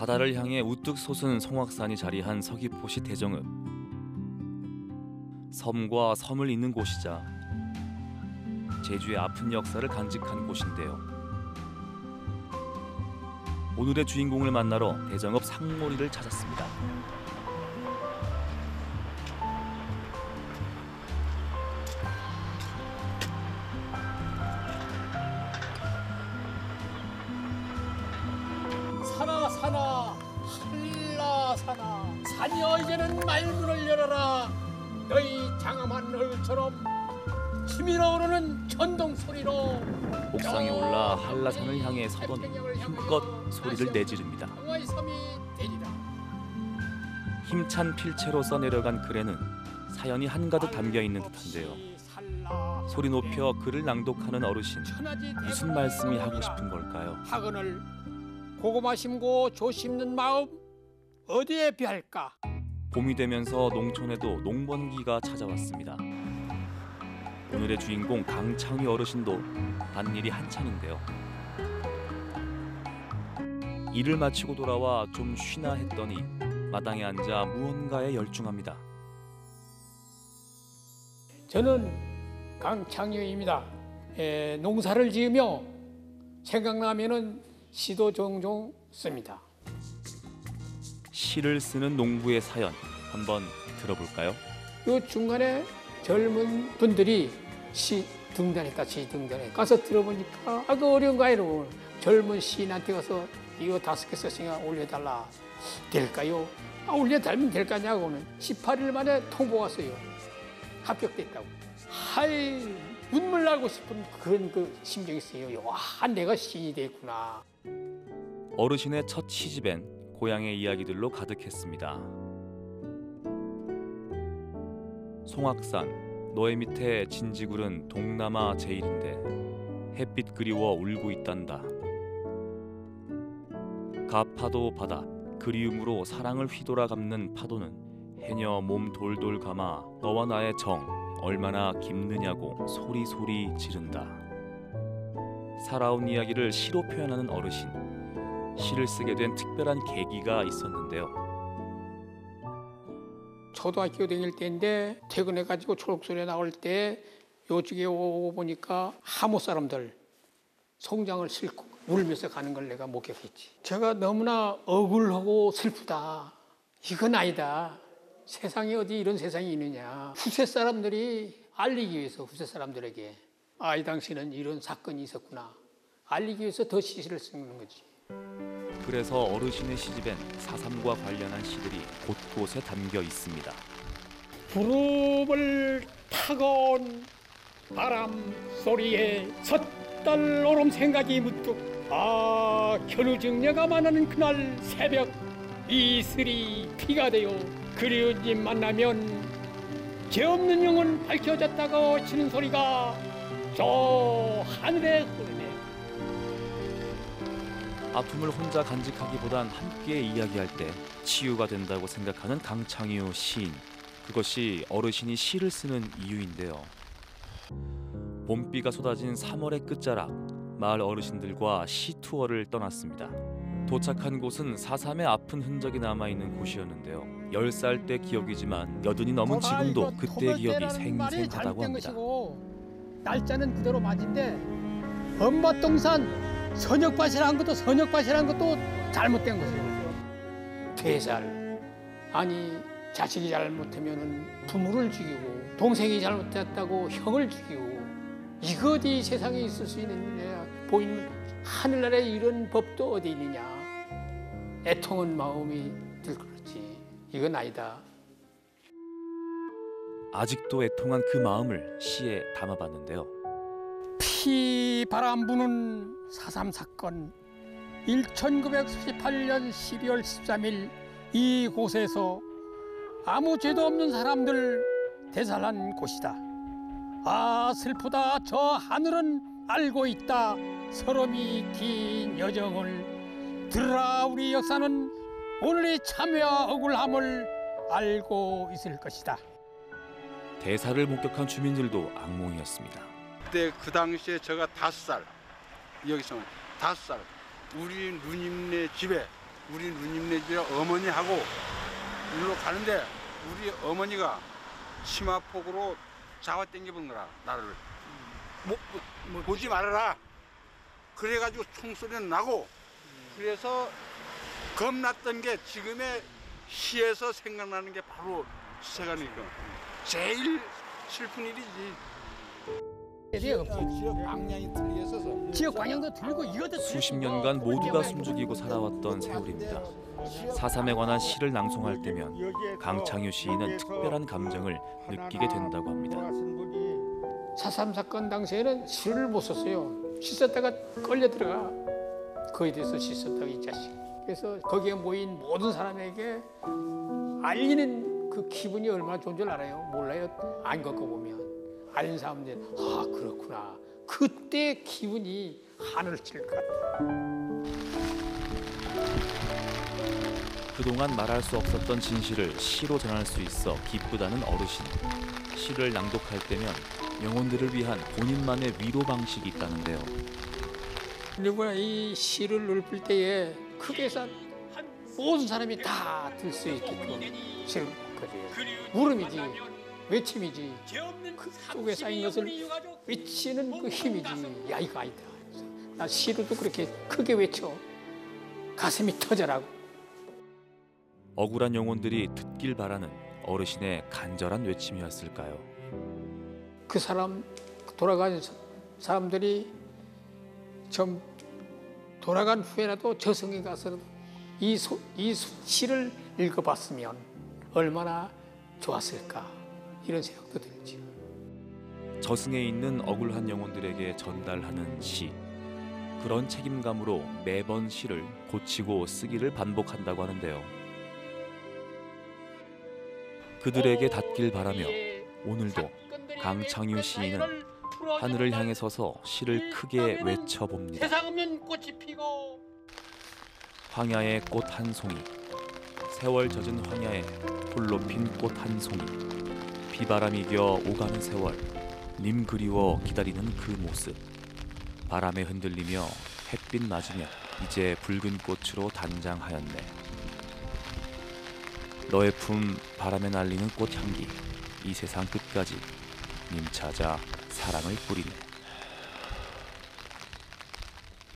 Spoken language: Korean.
바다를 향해 우뚝 솟은 송악산이 자리한 서귀포시 대정읍. 섬과 섬을 잇는 곳이자 제주의 아픈 역사를 간직한 곳인데요. 오늘의 주인공을 만나러 대정읍 상모리를 찾았습니다. 사나 사나 한라 사나 사녀 이제는 말문을 열어라 너희 장엄한 얼굴처럼 힘이 나오르는 천둥 소리로 옥상에 올라 한라산을 향해 서던 힘껏 소리를 내지릅니다. 힘찬 필체로 써내려간 글에는 사연이 한가득 담겨 있는 듯한데요. 소리 높여 글을 낭독하는 어르신 무슨 말씀이 하고 싶은 걸까요? 고구마 심고 조 심는 마음 어디에 비할까 봄이 되면서 농촌에도 농번기가 찾아왔습니다. 오늘의 주인공 강창희 어르신도 밭일이 한창인데요. 일을 마치고 돌아와 좀 쉬나 했더니 마당에 앉아 무언가에 열중합니다. 저는 강창유입니다. 에, 농사를 지으며 생각나면은 시도 종종 씁니다. 시를 쓰는 농부의 사연 한번 들어볼까요? 요 중간에 젊은 분들이 시 등단했다, 시 등단해 가서 들어보니까 아, 그 어려운 거 아니로 젊은 시인한테 가서 이거 다섯 개 썼으니까 올려달라 될까요? 아, 올려달면 될까냐고는 18일 만에 통보 왔어요. 합격됐다고. 하이 눈물 나고 싶은 그런 그 심정이 있어요. 와, 내가 시인이 됐구나. 어르신의 첫 시집엔 고향의 이야기들로 가득했습니다. 송악산 너의 밑에 진지굴은 동남아 제일인데 햇빛 그리워 울고 있단다. 가파도 바다 그리움으로 사랑을 휘돌아 감는 파도는 해녀 몸 돌돌 감아 너와 나의 정 얼마나 깊느냐고 소리소리 지른다. 살아온 이야기를 시로 표현하는 어르신. 시를 쓰게 된 특별한 계기가 있었는데요. 초등학교 다닐 때인데 퇴근해 가지고 초록소리 나올 때 요쪽에 오고 보니까 하모 사람들 송장을 싣고 울면서 가는 걸 내가 목격했지. 제가 너무나 억울하고 슬프다. 이건 아니다. 세상에 어디 이런 세상이 있느냐. 후세 사람들이 알리기 위해서 후세 사람들에게 아, 이 당시는 이런 사건이 있었구나. 알리기 위해서 더 시를 쓰는 거지. 그래서 어르신의 시집엔 사삼과 관련한 시들이 곳곳에 담겨 있습니다. 구름을 타고 온 바람 소리에 섣달 오름 생각이 문득 아 견우증녀가 만나는 그날 새벽 이슬이 피가 되어 그리운 님 만나면 죄 없는 영혼 밝혀졌다고 치는 소리가 저 하늘에 소리네 아픔을 혼자 간직하기보단 함께 이야기할 때 치유가 된다고 생각하는 강창유 시인. 그것이 어르신이 시를 쓰는 이유인데요. 봄비가 쏟아진 3월의 끝자락, 마을 어르신들과 시 투어를 떠났습니다. 도착한 곳은 사삼의 아픈 흔적이 남아있는 곳이었는데요. 10살 때 기억이지만 여든이 넘은 지금도 그때 기억이 생생하다고 합니다. 날짜는 그대로 맞은데 엄마 동산 선역밭이라는 것도 선역밭이라는 것도 잘못된 거죠. 퇴살 아니 자식이 잘못하면은 부모를 죽이고 동생이 잘못했다고 형을 죽이고 어디 세상에 있을 수 있는 일이야 보이는 하늘나라에 이런 법도 어디 있느냐 애통한 마음이 들그렇지 이건 아니다. 아직도 애통한 그 마음을 시에 담아봤는데요. 피 바람 부는 사삼 사건 1948년 12월 13일 이곳에서 아무 죄도 없는 사람들 대살한 곳이다. 아 슬프다 저 하늘은 알고 있다 서름이 긴 여정을 들으라 우리 역사는 오늘의 참회와 억울함을 알고 있을 것이다. 대사를 목격한 주민들도 악몽이었습니다. 그때 그 당시에 제가 다섯 살 여기서 다섯 살 우리 누님네 집에 우리 누님네 집 어머니하고 일로 가는데 우리 어머니가 치마폭으로 잡아 당겨본 거라 나를 뭐, 뭐, 보지 말아라 그래가지고 총소리는 나고 그래서 겁났던 게 지금의 시에서 생각나는 게 바로 시세가니까 제일 슬픈 일이지 지역 방향이 틀려 지역 들고 이것도 수십 년간 모두가 숨죽이고 살아왔던 세월입니다. 사삼에 관한 시를 낭송할 때면 강창유 시인은 특별한 감정을 느끼게 된다고 합니다. 사삼 사건 당시에는 시를 못 썼어요. 시 썼다가 끌려 들어가. 거기에 대해서 시 썼다가 이 자식. 그래서 거기에 모인 모든 사람에게 알리는 그 기분이 얼마나 좋은 줄 알아요? 몰라요? 안 겪어보면. 알린 사람들, 아, 그렇구나. 그때 기분이 하늘을 찔것 같아. 그동안 말할 수 없었던 진실을 시로 전할 수 있어 기쁘다는 어르신. 시를 낭독할 때면 영혼들을 위한 본인만의 위로 방식이 있다는데요. 그리고 이 시를 읊을 때에 크게 해서 모든 사람이 다 들 수 있게끔 시를 거예요. 물음이지, 외침이지. 그 속에 쌓인 것을 외치는 그 힘이지. 야 이거 아니다. 나 시로도 그렇게 크게 외쳐. 가슴이 터져라고. 억울한 영혼들이 듣길 바라는 어르신의 간절한 외침이었을까요? 그 사람 돌아간 사- 사람들이 좀 돌아간 후에라도 저승에 가서 이, 소, 이 소- 시를 읽어봤으면 얼마나 좋았을까 이런 생각도 들죠. 저승에 있는 억울한 영혼들에게 전달하는 시. 그런 책임감으로 매번 시를 고치고 쓰기를 반복한다고 하는데요. 그들에게 닿길 바라며 오늘도 강창유 시인은 하늘을 향해 서서 시를 크게 외쳐봅니다. 세상 없는 꽃이 피고 황야의 꽃 한 송이 세월 젖은 황야에 홀로 핀 꽃 한 송이 비바람 이겨 오가는 세월 님 그리워 기다리는 그 모습 바람에 흔들리며 햇빛 맞으며 이제 붉은 꽃으로 단장하였네 너의 품 바람에 날리는 꽃 향기 이 세상 끝까지 님 찾아 사랑을 뿌리네